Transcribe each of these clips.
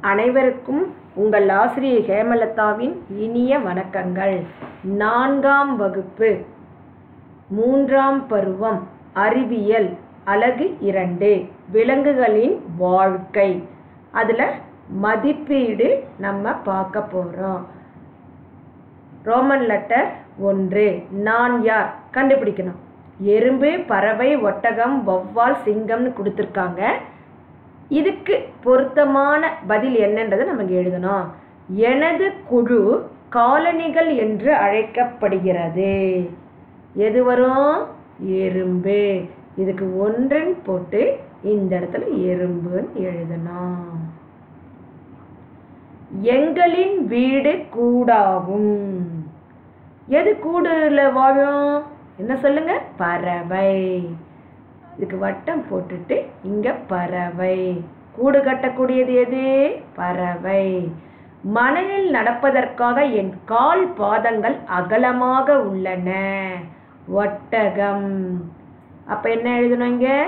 அனைவருக்கும் உங்கள் ஆசிரியர் ஹேமலதாவின் இனிய வணக்கங்கள். நான்காம் வகுப்பு. மூன்றாம் பருவம். அறிவியல். அலகு இரண்டு. விலங்குகளின் வாழ்க்கை. அதில் மதிப்பீடு நம்ம பார்க்க போகிறோம் ரோமன் லெட்டர் ஒன்று. நான் யார்? கண்டுபிடிக்கணும். எறும்பு பறவை ஒட்டகம் வௌவால் சிங்கம்னு கொடுத்துருக்காங்க. இதுக்கு பொருத்தமான பதில் என்னன்றதை நமக்கு எழுதணும். எனது குழு காலனிகள் என்று அழைக்கப்படுகிறது. எது வரும்? எறும்பு. இதுக்கு ஒன்றுன்னு போட்டு இந்த இடத்துல எறும்புன்னு எழுதணும். எங்களின் வீடு கூடாகும். எது கூடுல வாழும்? என்ன சொல்லுங்க? பறவை. இதுக்கு வட்டம் போட்டுட்டு இங்கே பறவை. கூடு கட்டக்கூடியது எது? பறவை. மணலில் நடப்பதற்காக என் கால் பாதங்கள் அகலமாக உள்ளன. ஒட்டகம். அப்போ என்ன எழுதணும் இங்கே?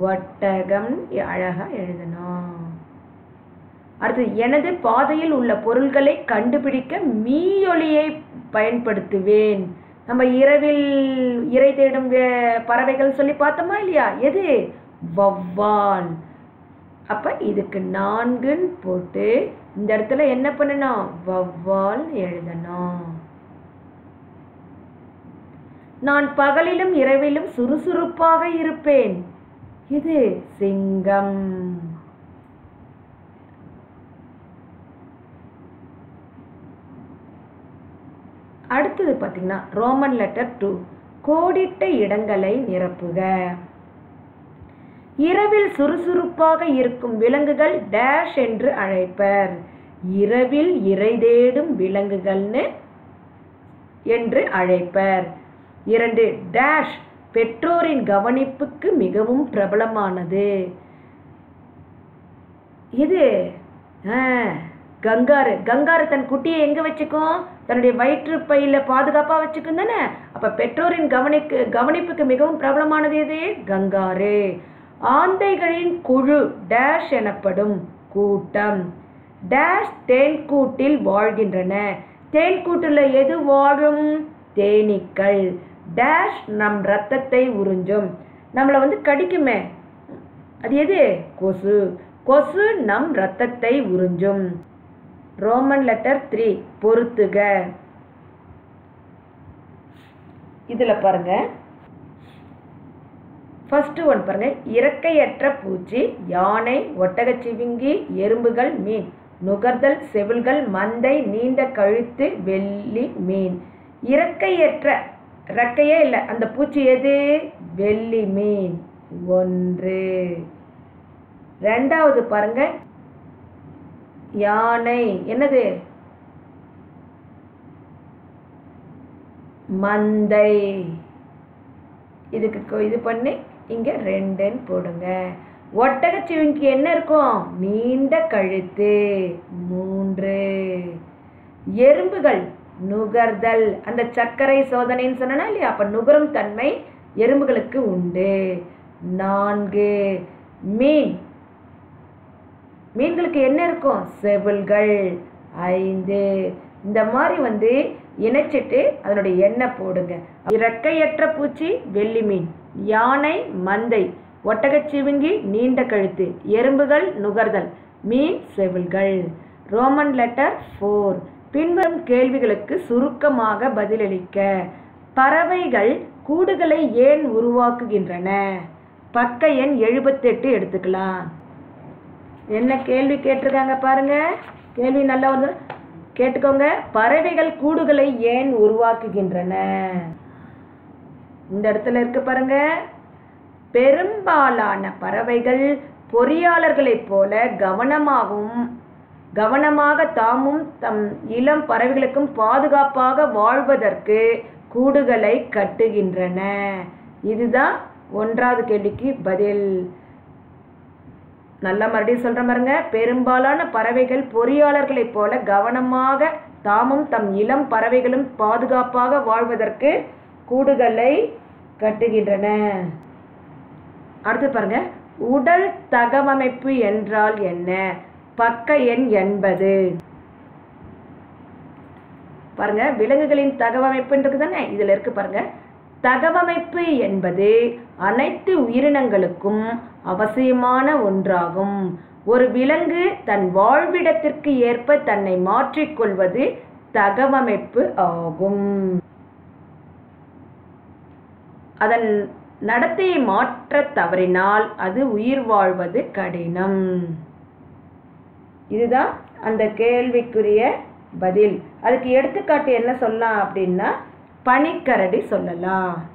ஒட்டகம் அழகாக எழுதணும். அடுத்து எனது பாதையில் உள்ள பொருள்களை கண்டுபிடிக்க மீயொலியை பயன்படுத்துவேன். நம்ம இரவில் இறை தேடும் பறவைகள் சொல்லி பார்த்தோமா இல்லையா? எது? வௌவால். அப்ப இதுக்கு நான்குன்னு போட்டு இந்த இடத்துல என்ன பண்ணணும் வௌவால் எழுதணும். நான் பகலிலும் இரவிலும் சுறுசுறுப்பாக இருப்பேன். இது சிங்கம். அடுத்தது பார்த்தீங்கன்னா ரோமன் லெட்டர் டூ கோடிட்ட இடங்களை நிரப்புக. இரவில் சுறுசுறுப்பாக இருக்கும் விலங்குகள் டேஷ் என்று அழைப்பர். இரவில் இறை தேடும் விலங்குகள்னு என்று அழைப்பர். இரண்டு டேஷ் பெற்றோரின் கவனிப்புக்கு மிகவும் பிரபலமானது. இது ஆ, கங்காரு. கங்காரு தன் குட்டியை எங்கே வச்சுக்கும்? தன்னுடைய வயிற்றுப்பையில் பாதுகாப்பாக வச்சுக்கும் தானே? அப்போ பெற்றோரின் கவனிக்கு கவனிப்புக்கு மிகவும் பிரபலமானது எது? கங்காரு ஆந்தைகளின் குழு டேஷ் எனப்படும் கூட்டம். டேஷ் தேன்கூட்டில் வாழ்கின்றன. தேன்கூட்டில் எது வாழும்? தேனீக்கள். டேஷ் நம் ரத்தத்தை உறிஞ்சும். நம்மளை வந்து கடிக்குமே. அது எது? கொசு. கொசு நம் ரத்தத்தை உறிஞ்சும். ரோமன் லெட்டர் த்ரீ பொறுத்துக. இதில் பாருங்கள் ஃபஸ்ட்டு ஒன் பாருங்கள் இறக்கையற்ற பூச்சி யானை ஒட்டகச்சிவிங்கி எறும்புகள் மீன். நுகர்தல் செவில்கள் மந்தை நீண்ட கழுத்து வெள்ளி மீன். இறக்கையற்ற ரெக்கையே இல்லை அந்த பூச்சி எது? வெள்ளி மீன். ஒன்று. ரெண்டாவது பாருங்கள் யானை. என்னது? மந்தை. இதுக்கு கொ- இது பண்ணி இங்க ரெண்டுன்னு போடுங்க. ஒட்டகச்சிவிங்கி என்ன இருக்கும்? நீண்ட கழுத்து. மூன்று. எறும்புகள் நுகர்தல். அந்த சர்க்கரை சோதனைன்னு சொன்னா இல்லையா? அப்ப நுகரும் தன்மை எறும்புகளுக்கு உண்டு. நான்கு. மீன். மீன்களுக்கு என்ன இருக்கும்? செவில்கள். ஐந்து. இந்த மாதிரி வந்து இணைச்சிட்டு அதனுடைய எண்ணெய் போடுங்க. இறக்கையற்ற பூச்சி வெள்ளி மீன். யானை மந்தை. ஒட்டகச்சிவிங்கி நீண்ட கழுத்து. எறும்புகள் நுகர்தல். மீன் செவில்கள். ரோமன் லெட்டர் ஃபோர் பின்வரும் கேள்விகளுக்கு சுருக்கமாக பதிலளிக்க. பறவைகள் கூடுகளை ஏன் உருவாக்குகின்றன? பக்க எண் எழுபத்தெட்டு எடுத்துக்கலாம். என்ன கேள்வி கேட்டிருக்காங்க பாருங்க. கேள்வி நல்லா வந்து கேட்டுக்கோங்க. பறவைகள் கூடுகளை ஏன் உருவாக்குகின்றன? இந்த இடத்துல இருக்கு பாருங்க. பெரும்பாலான பறவைகள் பொறியாளர்களைப் போல கவனமாகவும் கவனமாக தாமும் தம் இளம் பறவைகளுக்கும் பாதுகாப்பாக வாழ்வதற்கு கூடுகளை கட்டுகின்றன. இதுதான் ஒன்றாவது கேள்விக்கு பதில். நல்ல மறுபடியும் சொல்கிற பாருங்க. பெரும்பாலான பறவைகள் பொறியாளர்களைப் போல கவனமாக தாமும் தம் இளம் பறவைகளும் பாதுகாப்பாக வாழ்வதற்கு கூடுகளை கட்டுகின்றன. அடுத்து பாருங்க. உடல் தகவமைப்பு என்றால் என்ன? பக்க எண் எண்பது பாருங்க. விலங்குகளின் தகவமைப்புன்றது தானே? இதில் இருக்கு பாருங்க. தகவமைப்பு என்பது அனைத்து உயிரினங்களுக்கும் அவசியமான ஒன்றாகும். ஒரு விலங்கு தன் வாழ்விடத்திற்கு ஏற்ப தன்னை மாற்றிக்கொள்வது தகவமைப்பு ஆகும். அதன் நடத்தையை மாற்றத் தவறினால் அது உயிர் வாழ்வது கடினம். இதுதான் அந்த கேள்விக்குரிய பதில். அதுக்கு எடுத்துக்காட்டு என்ன சொல்லலாம் அப்படின்னா பனிக்கரடி சொல்லலாம்.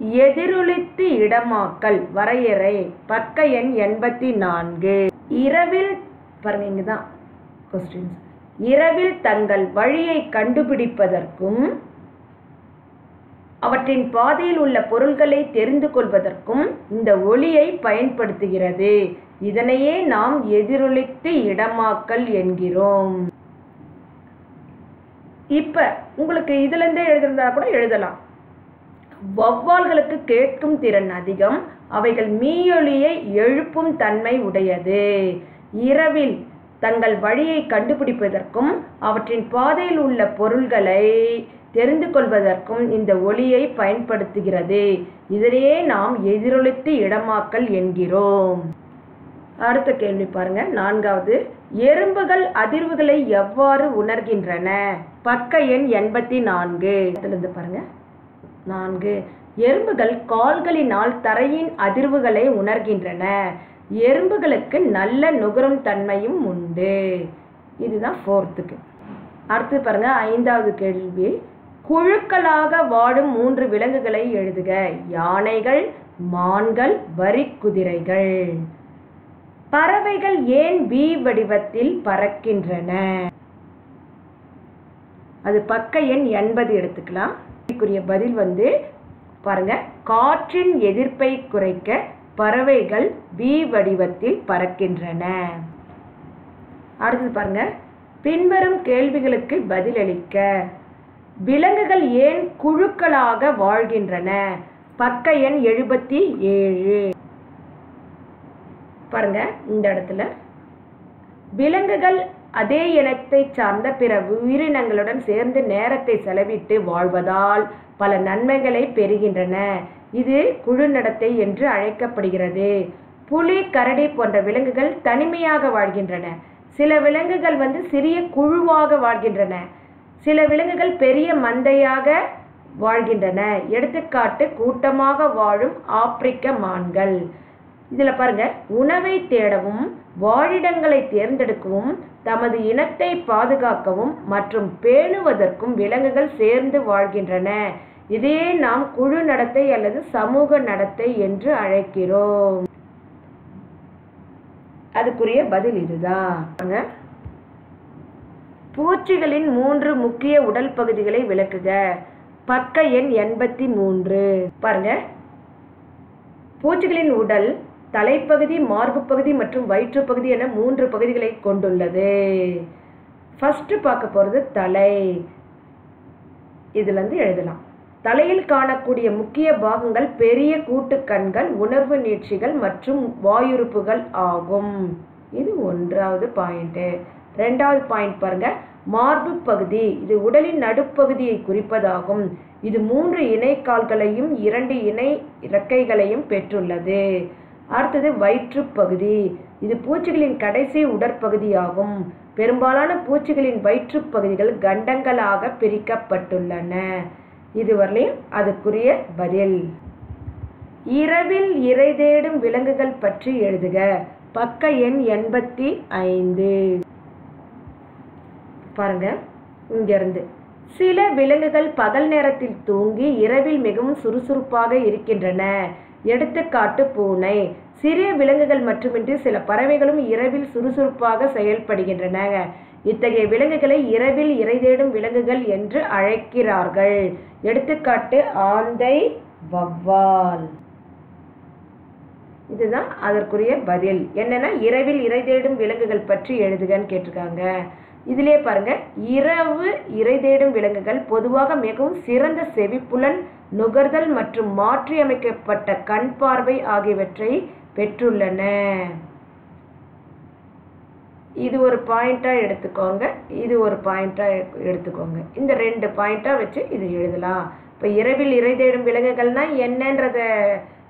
எதிரொலித்து இடமாக்கல். வரையறை. பக்க எண் எண்பத்தி நான்கு இரவில் பாருங்க இங்குதான் கொஸ்டின்ஸ் இரவில் தங்கள் வழியை கண்டுபிடிப்பதற்கும் அவற்றின் பாதையில் உள்ள பொருள்களை தெரிந்து கொள்வதற்கும் இந்த ஒளியை பயன்படுத்துகிறது. இதனையே நாம் எதிரொலித்து இடமாக்கல் என்கிறோம். இப்போ உங்களுக்கு இதுலேருந்தே எழுதிருந்தா கூட எழுதலாம். வௌவால்களுக்கு கேட்கும் திறன் அதிகம் அவைகள் மீயொலியை எழுப்பும் தன்மை உடையது. இரவில் தங்கள் வழியை கண்டுபிடிப்பதற்கும் அவற்றின் பாதையில் உள்ள பொருள்களை தெரிந்து கொள்வதற்கும் இந்த ஒளியை பயன்படுத்துகிறது. இதனையே நாம் எதிரொலித்து இடமாக்கல் என்கிறோம். அடுத்த கேள்வி பாருங்க. நான்காவது எறும்புகள் அதிர்வுகளை எவ்வாறு உணர்கின்றன? பக்க எண் எண்பத்தி நான்கு. இருந்து பாருங்க. நான்கு. எறும்புகள் கால்களினால் தரையின் அதிர்வுகளை உணர்கின்றன. எறும்புகளுக்கு நல்ல நுகரும் தன்மையும் உண்டு. இதுதான் ஃபோர்த்துக்கு அடுத்து பாருங்க ஐந்தாவது கேள்வி. குழுக்களாக வாழும் மூன்று விலங்குகளை எழுதுக. யானைகள் மான்கள் வரிக்குதிரைகள். பறவைகள் ஏன் வி வடிவத்தில் பறக்கின்றன? அது பக்க எண் எண்பது எடுத்துக்கலாம். இதுக்குரிய பதில் வந்து பாருங்க காற்றின் எதிர்ப்பை குறைக்க பறவைகள் வி வடிவத்தில் பறக்கின்றன. அடுத்தது பாருங்க பின்வரும் கேள்விகளுக்கு பதிலளிக்க விலங்குகள் ஏன் குழுக்களாக வாழ்கின்றன? பக்க எண் எழுபத்தி ஏழு. பாருங்க இந்த இடத்துல விலங்குகள் அதே இனத்தை சார்ந்த பிற உயிரினங்களுடன் சேர்ந்து நேரத்தை செலவிட்டு வாழ்வதால் பல நன்மைகளை பெறுகின்றன. இது குழு நடத்தை என்று அழைக்கப்படுகிறது. புலி கரடி போன்ற விலங்குகள் தனிமையாக வாழ்கின்றன. சில விலங்குகள் வந்து சிறிய குழுவாக வாழ்கின்றன. சில விலங்குகள் பெரிய மந்தையாக வாழ்கின்றன. எடுத்துக்காட்டு கூட்டமாக வாழும் ஆப்பிரிக்க மான்கள். இதில் பாருங்க உணவை தேடவும் வாழிடங்களை தேர்ந்தெடுக்கவும் தமது இனத்தை பாதுகாக்கவும் மற்றும் பேணுவதற்கும் விலங்குகள் சேர்ந்து வாழ்கின்றன. இதையே நாம் குழு நடத்தை அல்லது சமூக நடத்தை என்று அழைக்கிறோம். அதுக்குரிய பதில் இதுதான். பாருங்க. பூச்சிகளின் மூன்று முக்கிய உடல் பகுதிகளை விளக்குக. பக்க எண் எண்பத்தி மூன்று. பாருங்க. பூச்சிகளின் உடல் தலைப்பகுதி மார்பு பகுதி மற்றும் வயிற்று பகுதி என மூன்று பகுதிகளை கொண்டுள்ளது. ஃபஸ்ட்டு பார்க்க போகிறது தலை. இதுலேருந்து எழுதலாம். தலையில் காணக்கூடிய முக்கிய பாகங்கள் பெரிய கூட்டுக்கண்கள் உணர்வு நீட்சிகள் மற்றும் வாயுறுப்புகள் ஆகும். இது ஒன்றாவது பாயிண்ட்டு ரெண்டாவது பாயிண்ட் பாருங்க. மார்பு பகுதி இது உடலின் நடுப்பகுதியை குறிப்பதாகும். இது மூன்று இணைக்கால்களையும் இரண்டு இணை இறக்கைகளையும் பெற்றுள்ளது. அடுத்தது வயிற்றுப்பகுதி இது பூச்சிகளின் கடைசி உடற்பகுதியாகும். பெரும்பாலான பூச்சிகளின் வயிற்றுப் பகுதிகள் கண்டங்களாக பிரிக்கப்பட்டுள்ளன. இதுவரையிலும் அதுக்குரிய பதில். இரவில் இறை தேடும் விலங்குகள் பற்றி எழுதுக. பக்க எண் எண்பத்தி ஐந்து. பாருங்க இங்கிருந்து. சில விலங்குகள் பகல் நேரத்தில் தூங்கி இரவில் மிகவும் சுறுசுறுப்பாக இருக்கின்றன. எடுத்துக்காட்டு பூனை. சிறிய விலங்குகள் மட்டுமின்றி சில பறவைகளும் இரவில் சுறுசுறுப்பாக செயல்படுகின்றன. இத்தகைய விலங்குகளை இரவில் இறை தேடும் விலங்குகள் என்று அழைக்கிறார்கள். எடுத்துக்காட்டு ஆந்தை வவ்வால் இதுதான் அதற்குரிய பதில். என்னன்னா இரவில் இறை தேடும் விலங்குகள் பற்றி எழுதுகன்னு கேட்டிருக்காங்க. இதிலே பாருங்க இரவு இறை தேடும் விலங்குகள் பொதுவாக மிகவும் சிறந்த செவிப்புலன் நுகர்தல் மற்றும் மாற்றியமைக்கப்பட்ட கண் பார்வை ஆகியவற்றை பெற்றுள்ளன. இது ஒரு பாயிண்ட்டாக எடுத்துக்கோங்க. இது ஒரு பாயிண்ட்டாக எடுத்துக்கோங்க. இந்த ரெண்டு பாயிண்ட்டாக வச்சு இது எழுதலாம். இப்போ இரவில் இறை தேடும் விலங்குகள்னா என்னன்றதை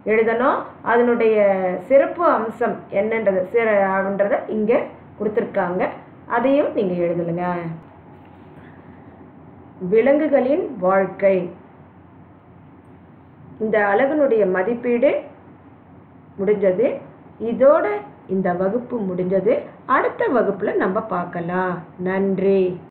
எழுதணும். அதனுடைய சிறப்பு அம்சம் என்னன்றது சிறன்றதை இங்கே கொடுத்துருக்காங்க. அதையும் நீங்கள் எழுதலுங்க. விலங்குகளின் வாழ்க்கை. இந்த அழகனுடைய மதிப்பீடு முடிஞ்சது. இதோட இந்த வகுப்பு முடிஞ்சது. அடுத்த வகுப்பில் நம்ம பார்க்கலாம். நன்றி.